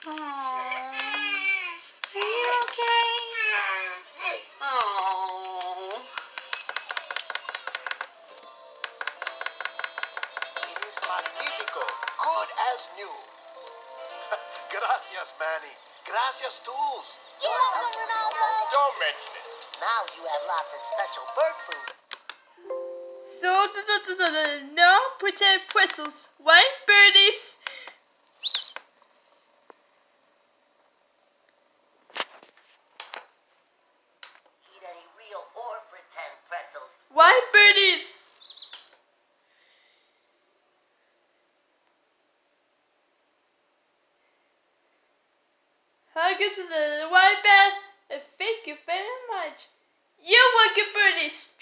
Aww. Are you okay? Aww. It is magnifico. Good as new. Gracias, Manny. Gracias, Tools. You're welcome, Ronaldo. Don't mention it. Now you have lots of special bird food. So, no pretend pretzels. White birdies. White birdies. Huggers to the white bed. Thank you very much. You're welcome birdies.